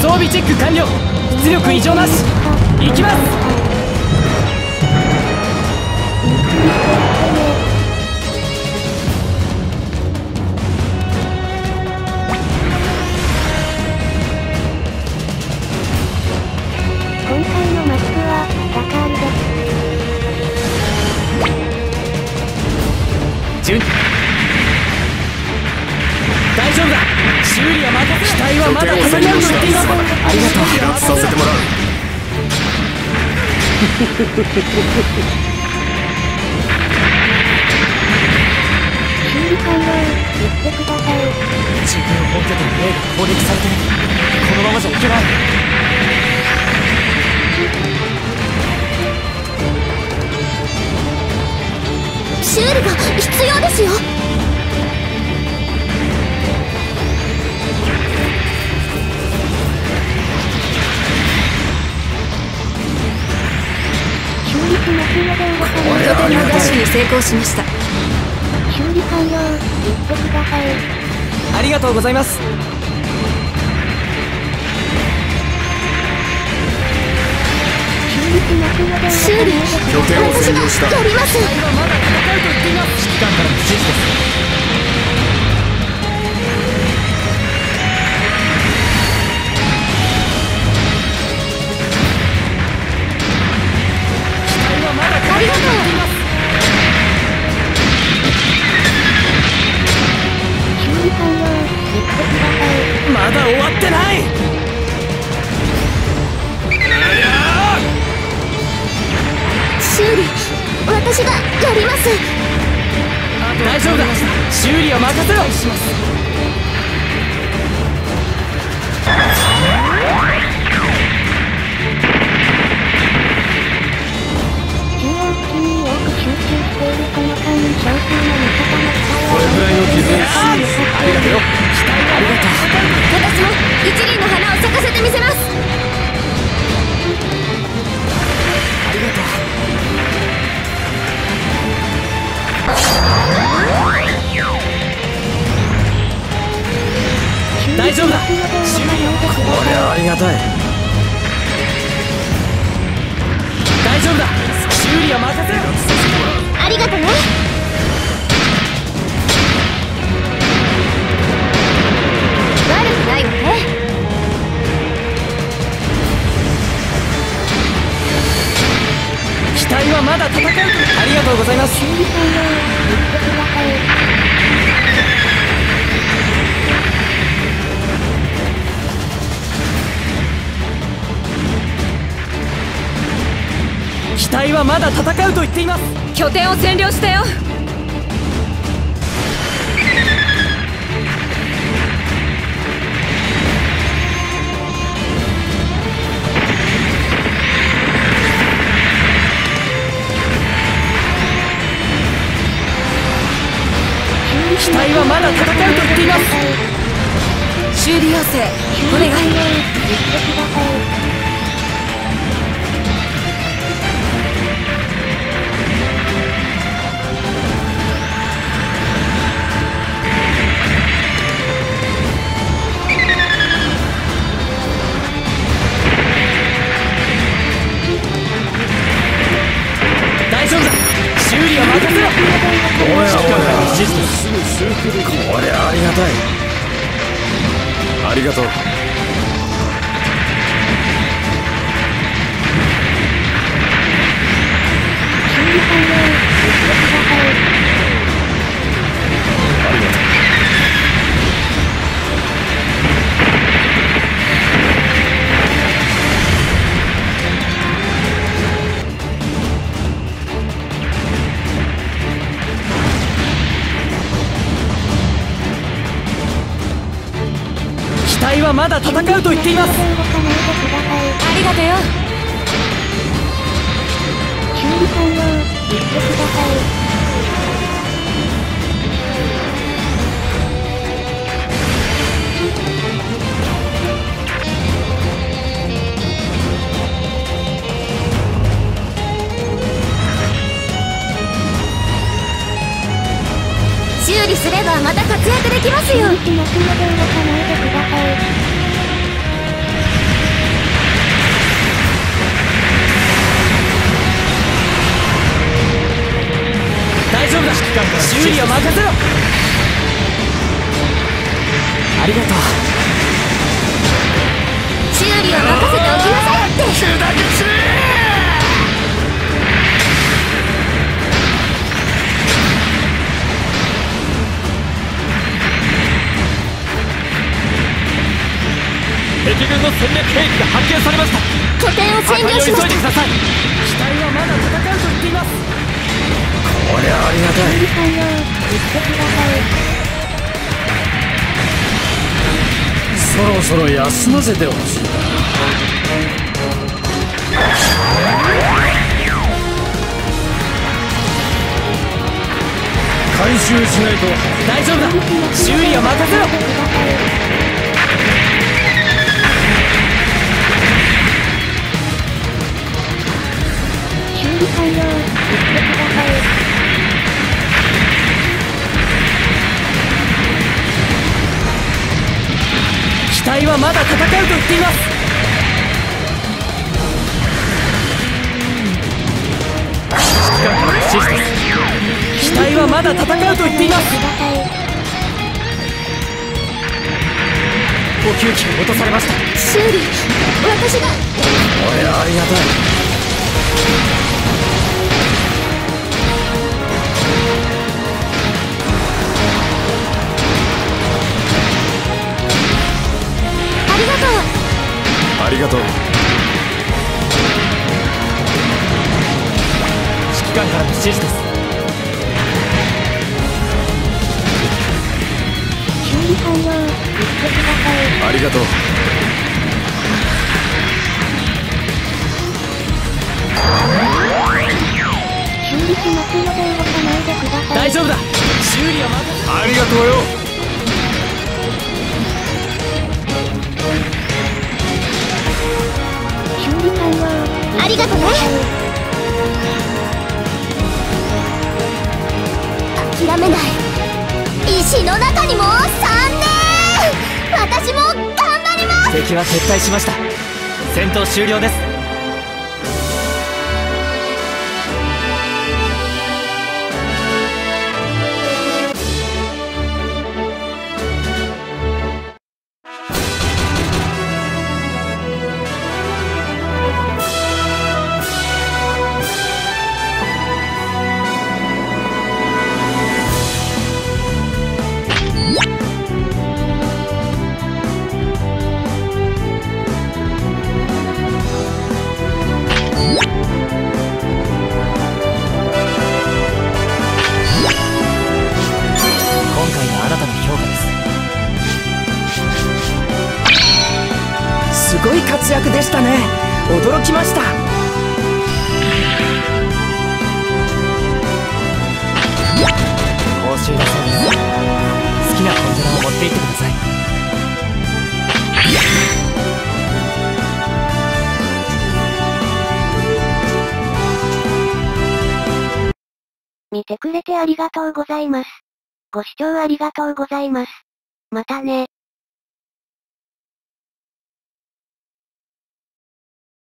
装備チェック完了出力異常なし行きます修理は任せ機体はまだ戦うと言っていますありがとう離脱させてもらう修理完了言ってください自分本拠点 A が攻撃されてるこのままじゃいけない修理が必要ですよ。拠点のダッシュに成功しました修理完了言ってください。ありがとうございます。修理拠点を占領した。やります。指揮官からの指示です修理は任せろします中央付近に多く集中しているこの間少数の味方の力をこれくらいの傷ありがとうよ機体ありがとう私も一輪の花を咲かせてみせますありがとう大丈夫だ。修理をこれはありがたい。大丈夫だ。修理は任せろ。ありがとね。悪くないわね。機体はまだ戦うとありがとうございます機体はまだ戦うと言っています。拠点を占領したよ。機体はまだ戦うと言っています。修理要請お願い修理は任せろ。おい指揮官からのおい指示です。すぐ修復できるこれありがたい。ありがとう隊はまだ戦うと言っています。ありがとよ中理完了言ってくださいきますよ。泣きの動画叶えてください大丈夫だ。修理を任せろ。ありがとう。修理を任せておきなさいって。砕け散れ敵軍の戦略兵器が発見されました。拠点を占領しま破壊を急いでしください。機体はまだ戦うと言っています。こりゃありがたい。修理完了。言ってください。そろそろ休ませてほしい。な回収しないと大丈夫だ。修理を任せろ修理完了。言ってください。機体はまだ戦うと言っています機体はまだ戦うと言っていますください。補給機が落とされましたた修理私がこりゃありがたい官からの指示です修理完了。言ってください。ありがとう修理しますので動かないでください。大丈夫だ修理を任せありがとうよ修理完了。ありがとねめない。石の中にも3年。私も頑張ります。敵は撤退しました。戦闘終了です。ごい活躍でしたね驚きました報酬だそうです好きなコンテナを持って行ってください見てくれてありがとうございます。ご視聴ありがとうございます。またね。